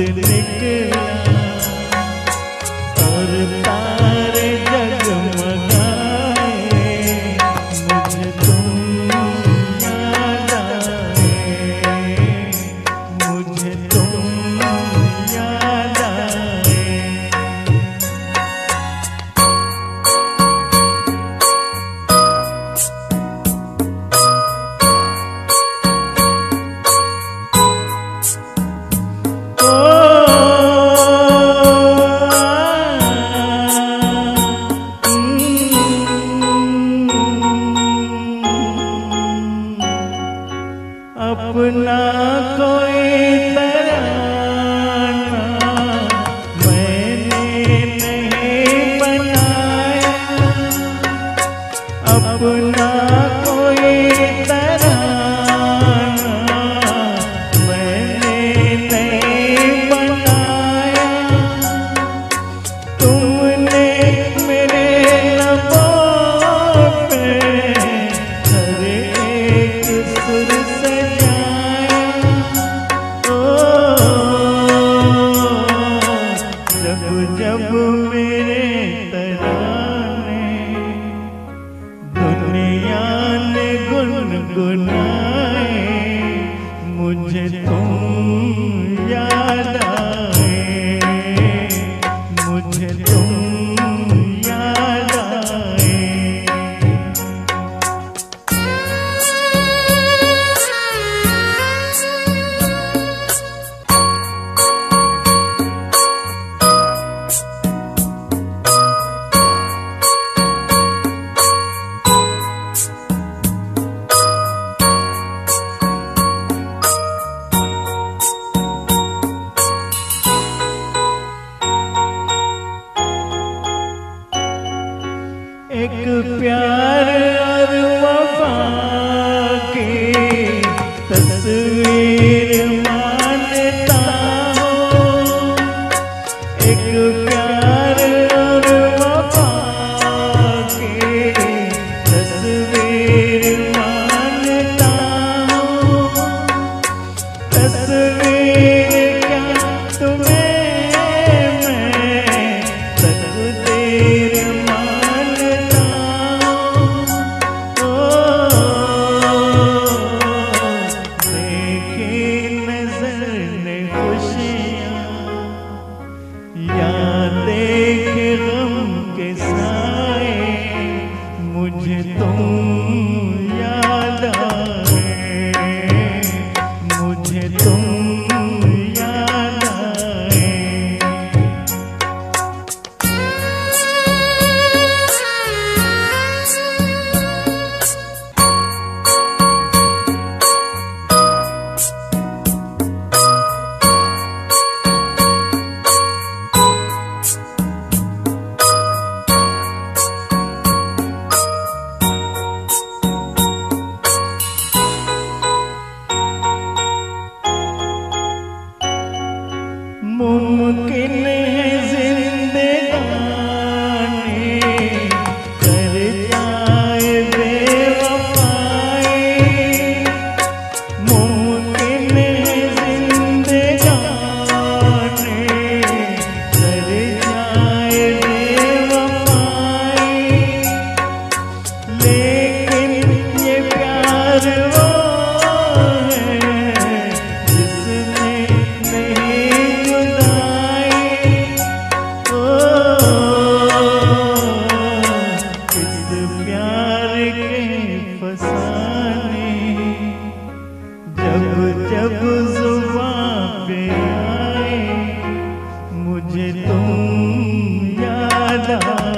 से निकला और जब मेरे तराने दुनिया ने गुन गुनाए मुझे तुम याद आ तुम याद आए। मुझे तुम प्यार के फसाने जब जब जुबा पे आए मुझे तुम याद आ